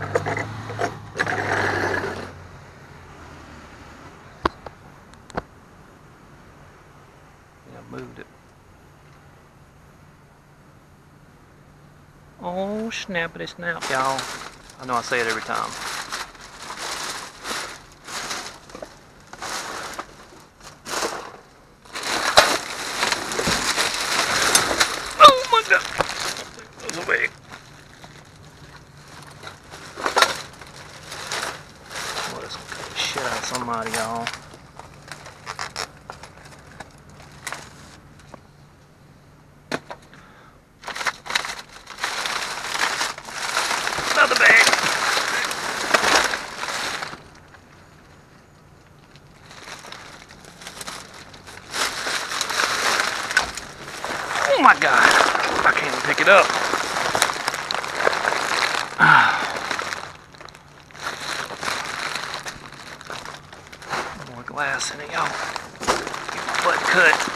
Yeah, moved it. Oh, snappity snap, y'all. I know I say it every time. Oh my god! That was away. Boy, this gonna cut the shit out of somebody, y'all. Another bag. Oh my god. I can't even pick it up. More glass in it, y'all. Get my butt cut.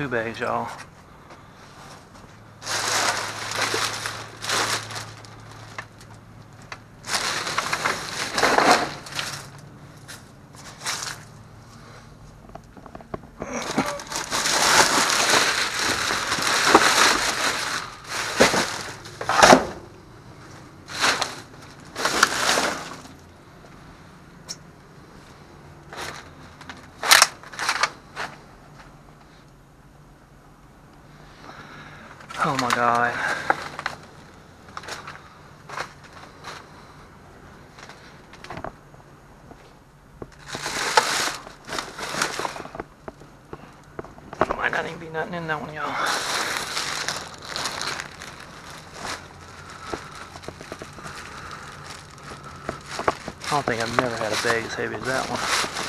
Two bags, y'all. Oh my god. Might not even be nothing in that one, y'all. I don't think I've never had a bag as heavy as that one.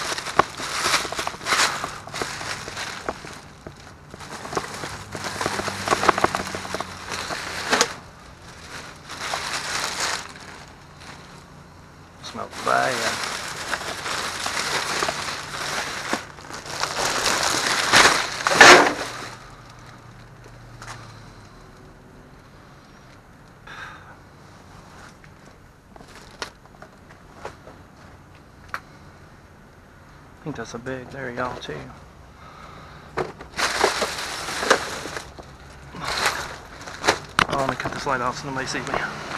Think that's a big. There go, too. Oh, let me cut this light off so nobody sees me.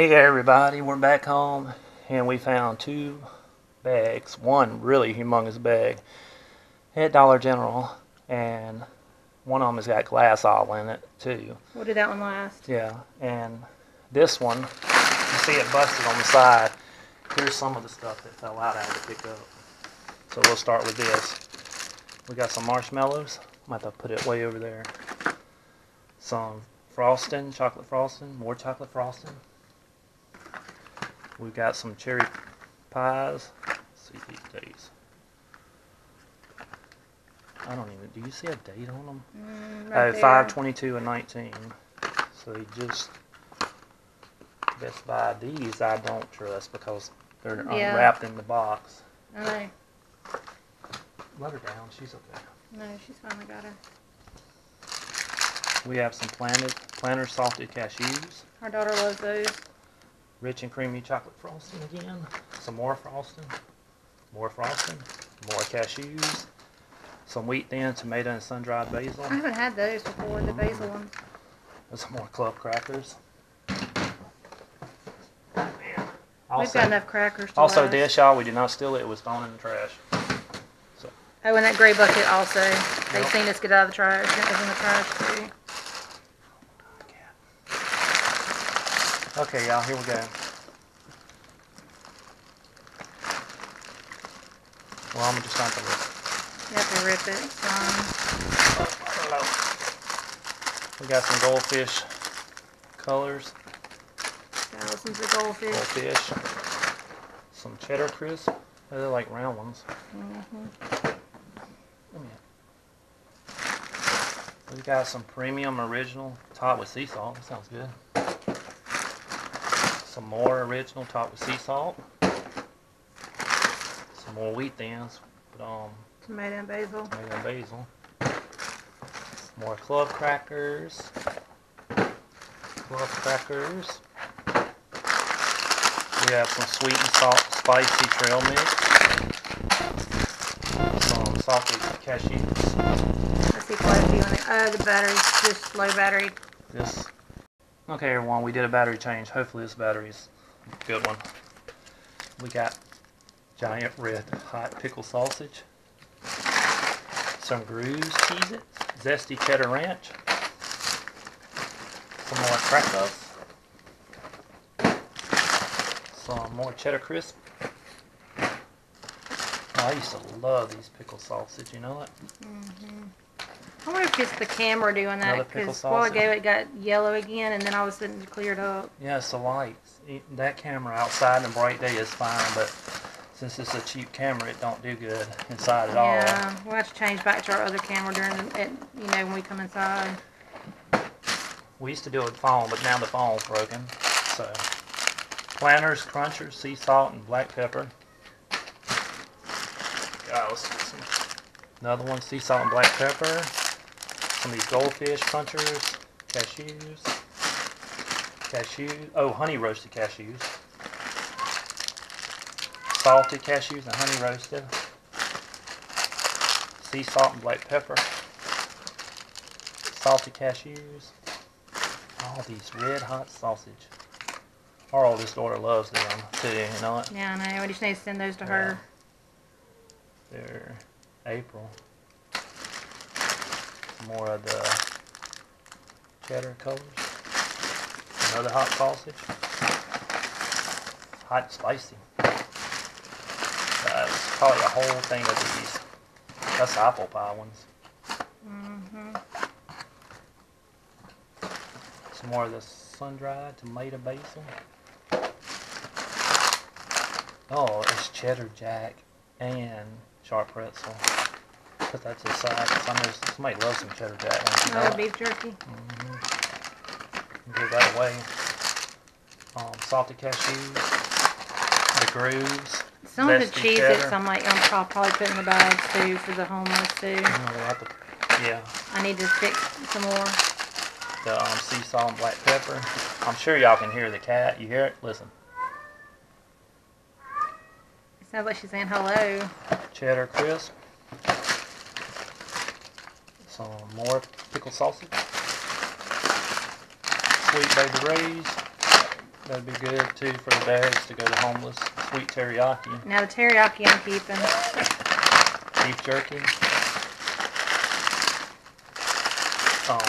Hey everybody, we're back home and we found two bags. One really humongous bag at Dollar General and one of them has got glass all in it too. What did that one last? Yeah, and this one, you see it busted on the side. Here's some of the stuff that fell out I had to pick up. So we'll start with this. We got some marshmallows. I'm going to put it way over there. Some frosting, chocolate frosting, more chocolate frosting. We've got some cherry pies. Let's see these dates. I don't even. Do you see a date on them? Mm, Uh, right there. five twenty-two and nineteen. So you just Best Buy these I don't trust because they're Yeah. unwrapped in the box. I know. Let her down. She's okay. No, she's finally got her. We have some planted planter salted cashews, Our daughter loves those. Rich and creamy chocolate frosting again. Some more frosting, more frosting, more cashews. Some wheat thin tomato and sun dried basil. I haven't had those before, the mm-hmm. basil ones. And some more club crackers. Man. We've got enough crackers to also last. this y'all, we did not steal it. It was thrown in the trash. Oh, and that gray bucket also. They've Yep. seen us get out of the trash. It was in the trash too. Okay, y'all, here we go. Well, I'm just to rip. You have to rip it. Um, We got some goldfish colors, thousands of goldfish. goldfish, some cheddar crisp. They're like round ones. Mm -hmm. We got some premium original topped with sea salt. That sounds good. Some more original topped with sea salt. Some more wheat thins, but um, Tomato and basil. tomato and basil. More club crackers. Club crackers. We have some sweet and salt spicy trail mix. Some salted cashews. I see quite a few in. Oh, the battery's just low battery. This. Okay, everyone, we did a battery change. Hopefully, this battery's a good one. We got giant red hot pickle sausage, some grooves Cheez-It, zesty cheddar ranch, some more crackers, some more cheddar crisp. Oh, I used to love these pickle sausage. You know what? Mm-hmm. I wonder if it's the camera doing Another that pickle because a while sausage. ago it got yellow again and then all of a sudden it cleared up. Yeah, it's the lights. E- That camera outside in a bright day is fine, but since it's a cheap camera, it don't do good inside at all. Yeah, we'll have to change back to our other camera during the, at, you know, when we come inside. We used to do it with phone, but now the phone's broken. So, planters, crunchers, sea salt, and black pepper. God, let's get some. Another one, sea salt and black pepper. Some of these goldfish crunchers, cashews, cashews, Oh, honey roasted cashews. Salted cashews and honey roasted. Sea salt and black pepper. Salted cashews. All these red hot sausage. Our oldest daughter loves them too, you know what? Yeah, I know. We just need to send those to Yeah. her. They're April. More of the cheddar colors. Another hot sausage. Hot and spicy. That's probably a whole thing of these. That's the apple pie ones. Mm-hmm. Some more of the sun-dried tomato basil. Oh, it's cheddar jack and sharp pretzel. Put that to the side. know somebody loves some cheddar jack. know Another what? beef jerky. Mhm. Give that away. Um, salted cashews. The grooves. Some of the cheese that's I'm like, I'm I'll probably put in the bags too for the homeless too. Know, we'll to, yeah. I need to fix some more. The um, sea salt and black pepper. I'm sure y'all can hear the cat. You hear it? Listen. It sounds like she's saying hello. cheddar crisp, some more pickled sausage, Sweet Baby Ray's. That'd be good too for the bags to go to homeless. Sweet teriyaki, Now the teriyaki I'm keeping. beef jerky, um,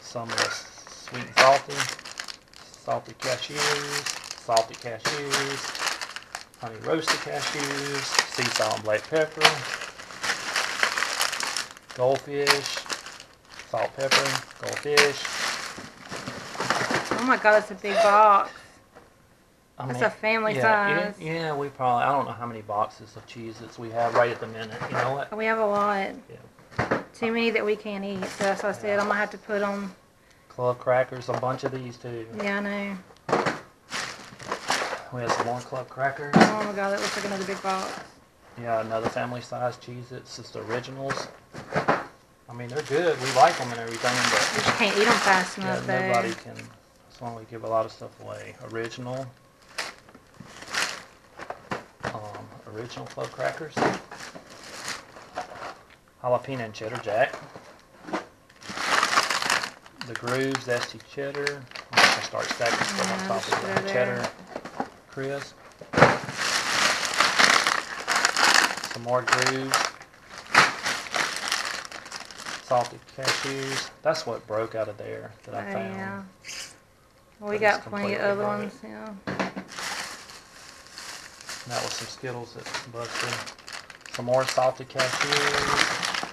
some of the sweet and salty, Salty cashews, Salty cashews, honey roasted cashews, sea salt and black pepper, goldfish, salt, pepper, goldfish. Oh my god, that's a big box. I That's mean, a family yeah, size. Yeah, yeah, we probably, I don't know how many boxes of Cheez-Its we have right at the minute. You know what? We have a lot. Yeah. Too many that we can't eat. So that's what I said. I'm gonna have to put on. Club crackers, a bunch of these too. Yeah, I know. We have some more club crackers. Oh my god, that looks like another big box. Yeah, another family size Cheez-Its, just the originals. I mean, they're good. We like them and everything, but just can't eat them fast yeah, enough though. nobody can. That's why we give a lot of stuff away. Original. Um, original club crackers. Jalapeno and cheddar jack. The grooves, zesty cheddar. I'm just gonna start stacking stuff Yeah, on top just of the cheddar crisp. Some more grooves. Salted cashews. That's what broke out of there that I Oh found. yeah. We got plenty of other ones, yeah. And that was some Skittles that busted. Some more salted cashews.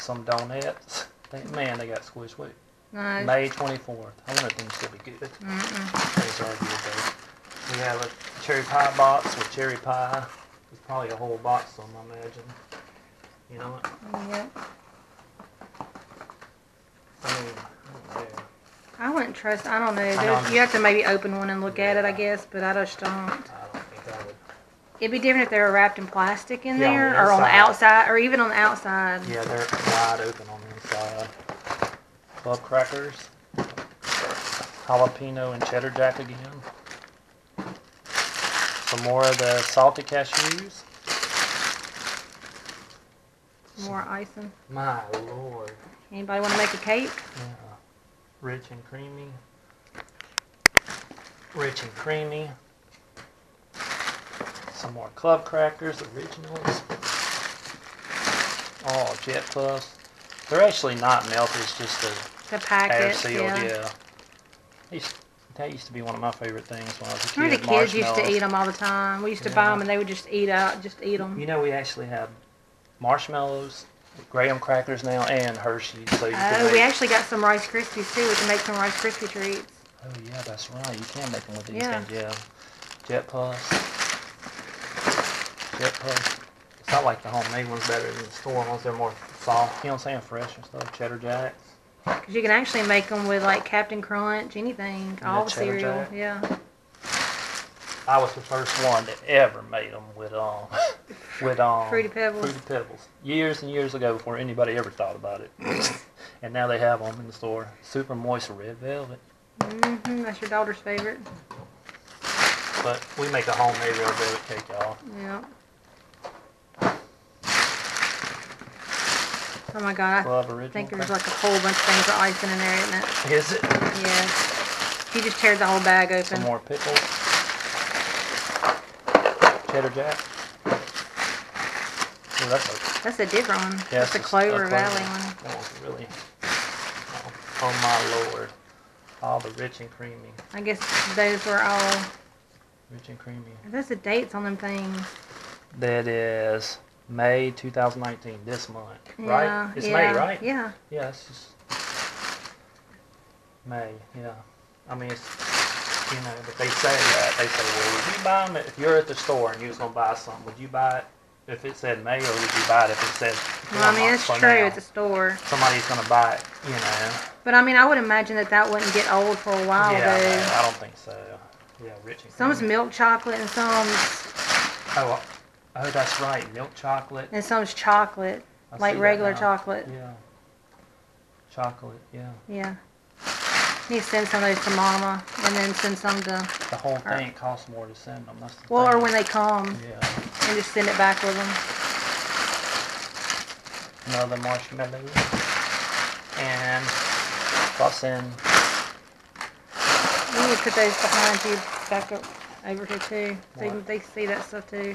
Some donuts. Man, they got squished. Wait, Nice. May 24th. I wonder if things still be good. Mm-mm. Things are good though. We have a cherry pie box with cherry pie. There's probably a whole box of them, I imagine. You know what? Yep. I mean, I. I wouldn't trust, I don't know, There's- I'm you have to maybe open one and look at it, I guess, but I just don't. I don't think I would. It'd be different if they were wrapped in plastic in Yeah, on there, the or on the outside, or even on the outside. Yeah, they're wide open on the inside. Club crackers. Jalapeno and cheddar jack again. Some more of the salted cashews. More icing. My lord. Anybody want to make a cake? Yeah. Rich and creamy. Rich and creamy. Some more club crackers, originals. Oh, jet puffs. They're actually not melted, it's just a The air packet, sealed, yeah. yeah. They That used to be one of my favorite things when I was a kid. Remember the kids used to eat them all the time. We used to buy 'em buy them and they would just eat out, just eat them. You know, we actually have marshmallows, graham crackers now, and Hershey's. So you can Oh, make, we actually got some Rice Krispies too. We can make some Rice Krispie treats. Oh yeah, that's right. You can make them with these Yeah. things. Yeah. Jet puffs. Jet puffs. It's not like the homemade ones better than the store ones. They're more soft. You know what I'm saying? Fresh and stuff. Cheddar jacks. Cause you can actually make them with like Captain Crunch, anything, all the Cheddar cereal. Jack. Yeah. I was the first one that ever made them with um with um Fruity Pebbles. Fruity Pebbles. Years and years ago, before anybody ever thought about it. and now they have them in the store. Super moist red velvet. Mm-hmm. That's your daughter's favorite. But we make a homemade red velvet cake, y'all. Yeah. Oh my god, I think there's like a whole bunch of things with icing in there, isn't it? Is it? Yes. You just teared the whole bag open. Some more pickles. Cheddar jack. That's a, That's a different one. yeah, That's a it's a- Clover Valley one. That one's really. Oh, oh my lord. All the rich and creamy. I guess those were all. Rich and creamy. That's the dates on them things. That is May 2019, this month. Right? Yeah, It's yeah, May, right? Yeah. Yeah, it's just May, yeah. I mean, it's, you know, but they say that. They say, well, would you buy them if you're at the store and you was going to buy something? Would you buy it if it said May or would you buy it if it said Well, I mean, it's true now? at the store. Somebody's going to buy it, you know. But I mean, I would imagine that that wouldn't get old for a while, yeah, though. no, I don't think so. Yeah, rich and Some's creamy. milk chocolate and some's Oh, uh, oh, that's right. Milk chocolate. and some's chocolate, I like regular chocolate. Yeah. Chocolate, yeah. Yeah. To send some of those to Mama, and then send some to The whole thing costs more to send them. That's the well, thing. or when they come, Yeah. and just send it back with them. Another marshmallow. And I'll send. You need to put those behind you, back up over here too, so you can- they see that stuff too.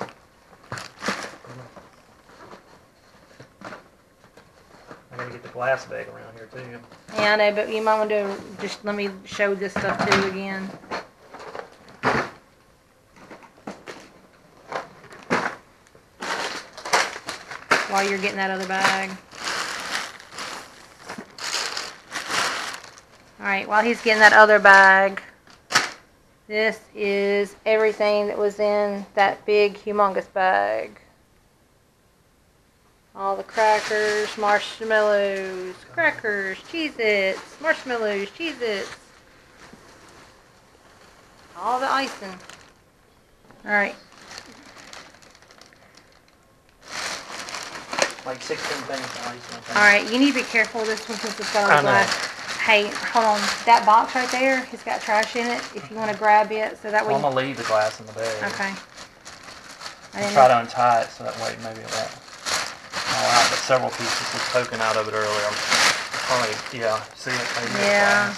I gotta get the glass bag around here too. Yeah, I know, but you might want to just let me show this stuff too again. While you're getting that other bag. Alright, while he's getting that other bag, this is everything that was in that big humongous bag. All the crackers, marshmallows, crackers, Cheez-Its, marshmallows, Cheez-Its. All the icing. Alright, Like 16 things. I used alright, you need to be careful of this one since it's got I all the know. glass. Hey, hold on, that box right there, it's got trash in it, if you wanna grab it, so that way Well, I'm gonna leave the glass in the bag. okay. I I'll didn't try know, to untie it so that way maybe it won't fall out. But several pieces was poking out of it earlier. Probably, yeah. See it? Right Yeah.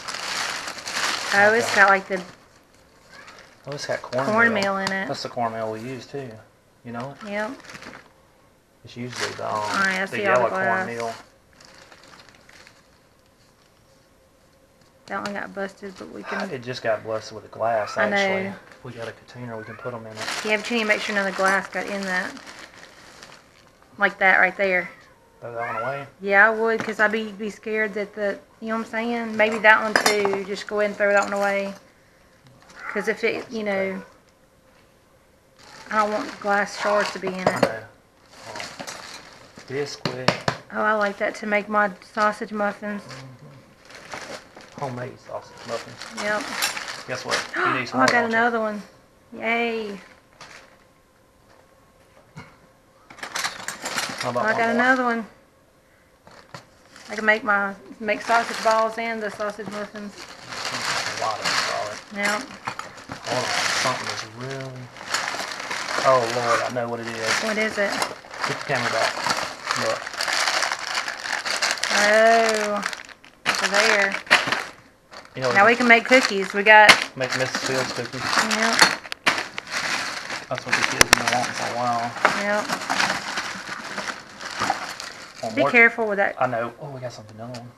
it's okay. got like the Oh, it's got cornmeal. cornmeal in it, That's the cornmeal we use too. You know it? yep. It's usually the, um, Alright, I the see all the yellow cornmeal. That one got busted, but we can. It just got busted with the glass, I know. actually. We got a container, we can put them in it. Yeah, but you need to make sure none of the glass got in that. Like that right there. Throw that one away. Yeah, I would, cause I'd be, be scared that the, you know what I'm saying? Maybe that one too, just go ahead and throw that one away. Cause if it, you know, I don't want glass shards to be in I it. know. Oh. Oh, I like that to make my sausage muffins. Mm-hmm. homemade sausage muffins. Yep. Guess what? You need some Oh, I got you? another one. Yay. How about I got more? another one. I can make my, make sausage balls and the sausage muffins. A lot of it, Yep. Hold on, something is really. Oh Lord, I know what it is. What is it? Get the camera back. Look, Oh, over there. you know, Now we can make cookies. We got, make Mrs. Fields cookies. yep, That's what the kids have been wanting for a while. yep. Be more- careful with that. I know. Oh, we got some vanilla one.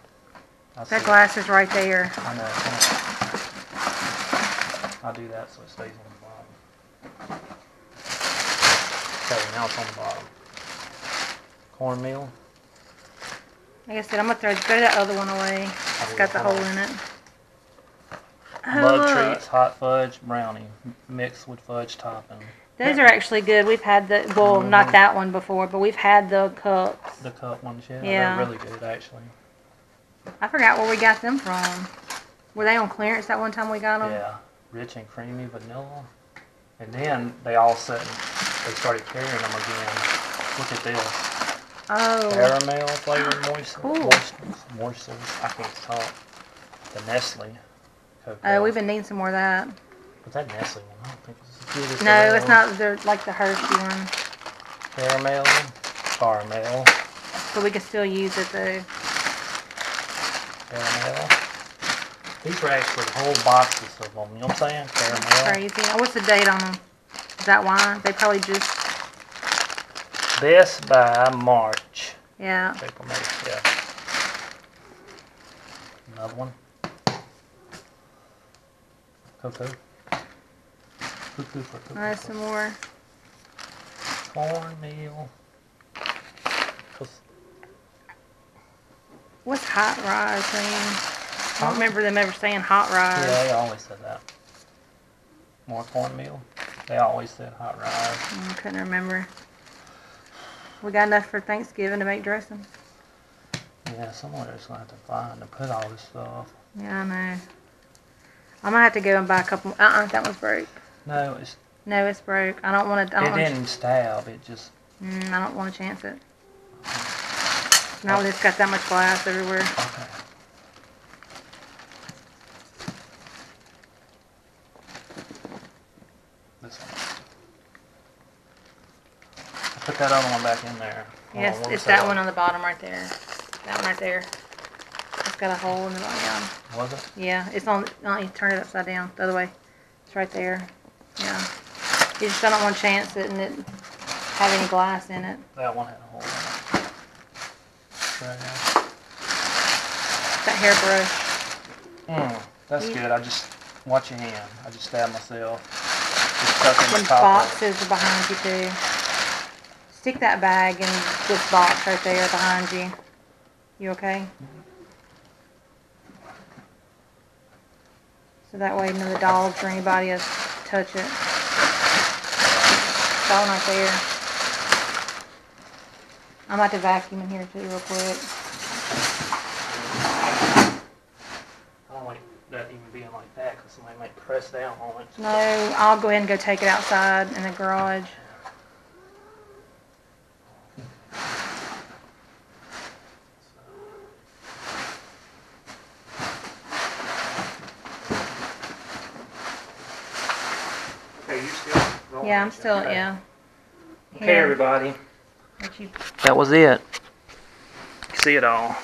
I That glass is right there. I know. On. I'll do that so it stays on the bottom. Okay, now it's on the bottom. Cornmeal. Like I said, I'm gonna throw, throw that other one away. It's got the hole in it. Oh, treats, hot fudge, brownie, mixed with fudge topping. Those are actually good. We've had the, well, Mhm. not that one before, but we've had the cups. The cup ones, yeah, Yeah. they're really good actually. I forgot where we got them from. Were they on clearance that one time we got them? Yeah, rich and creamy vanilla. And then they all sudden they started carrying them again. Look at this. Oh, Caramel flavored moist, Cool. I can't talk. The Nestle Cocoa. oh, we've been needing some more of that. But that Nestle one, I don't think it's good No, it's not. They're like the Hershey one, Caramel, caramel, but we can still use it though. caramel. These are actually whole boxes of them, you know what I'm saying? Caramel. Crazy. Oh, what's the date on them? Is that why? They probably just, This by March. yeah. April, May, yeah. Another one. Cocoa. Cuckoo for. There's some more. Cornmeal. What's hot rise mean? I don't remember them ever saying hot rise. Yeah, they always said that. More cornmeal. They always said hot rice. Mm, couldn't remember. We got enough for Thanksgiving to make dressing. Yeah, somewhere's gonna have to find to put all this stuff. Yeah, I know. I might have to go and buy a couple. Uh, uh that one's broke. No, it's No, it's broke. I don't want to. I it didn't stab. It just mm, I don't want to chance it. Now it's got that much glass everywhere. okay. This one. Put that other one back in there. Yes, on one it's that one on the bottom right there. That one right there. It's got a hole in the bottom. Was it? Yeah, it's on. No, you turn it upside down the other way. It's right there. Yeah. You just don't want to chance it and it have any glass in it. That one had a hole in it. Right That hairbrush. Mm, that's You- good. I just watch your hand. I just stabbed myself. Just stuck in the top. boxes are behind you too. Stick that bag in this box right there behind you. You okay? So that way none of the dogs or anybody will touch it. It's all right there. I'm about to vacuum in here too real quick. I don't like that even being like that because somebody might press down on it. No, I'll go ahead and go take it outside in the garage. Okay, you still rolling, Yeah, I'm still, Okay. yeah. Okay, Here. everybody. What you- That was it. See it all.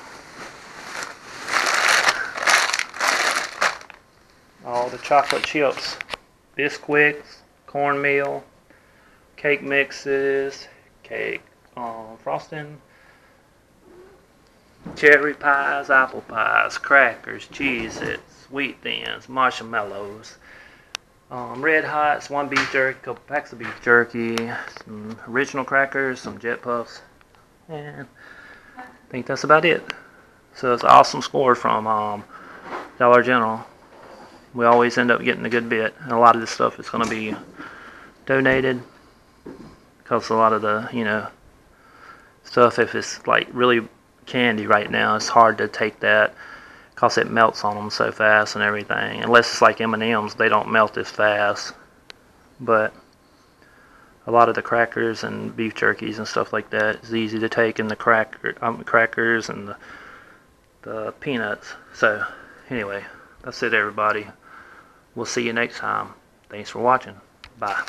All the chocolate chips, Bisquick, cornmeal, cake mixes, cake um, frosting, cherry pies, apple pies, crackers, Cheez-Its, wheat thins, marshmallows, um, red hots, one beef jerky, couple packs of beef jerky, some original crackers, some jet puffs, and I think that's about it. So it's an awesome score from um, Dollar General. We always end up getting a good bit, and a lot of this stuff is going to be donated because a lot of the you know stuff if it's like really candy right now it's hard to take that because it melts on them so fast and everything. Unless it's like m&ms they don't melt as fast. But a lot of the crackers and beef jerkies and stuff like that is easy to take in the cracker um, crackers and the, the peanuts. So anyway that's it everybody. We'll see you next time. Thanks for watching. Bye